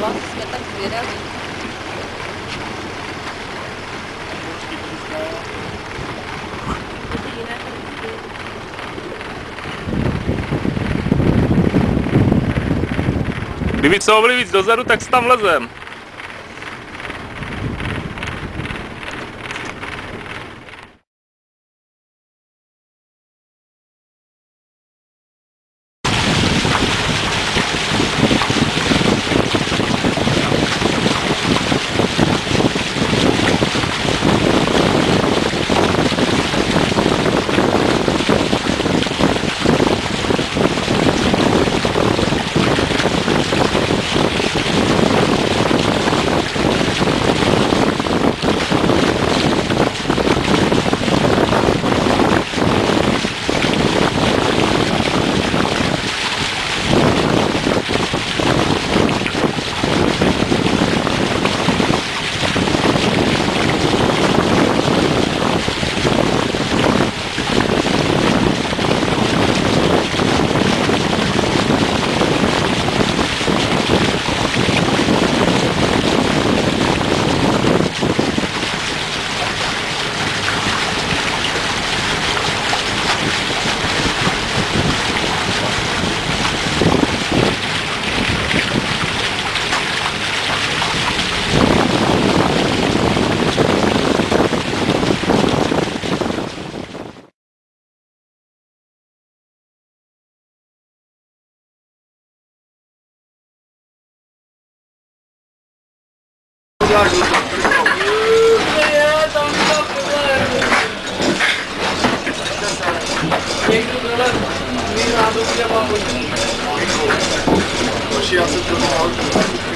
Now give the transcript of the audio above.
dala, jsme tak zvědaví. Kdyby co byli víc dozadu, tak tam lezem. She has to come out.